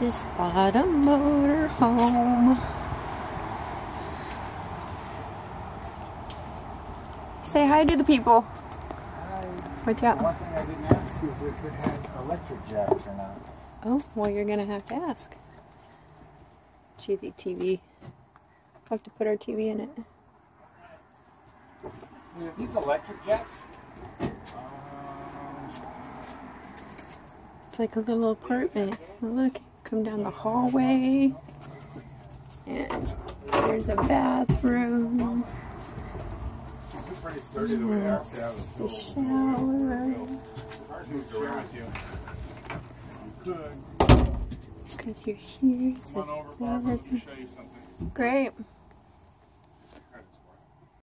Just bought a motor home. Say hi to the people. Hi. Watch One thing I didn't ask is if it had electric jacks or not. Oh, well, you're gonna have to ask. Cheesy TV. Have to put our TV in it. These electric jacks? Um, it's like a little apartment. Look, come down the hallway. And there's a bathroom. the way they are. Yeah, The shower. Because you're here. So on over, Barbara. Let me show you something. Great.